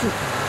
字。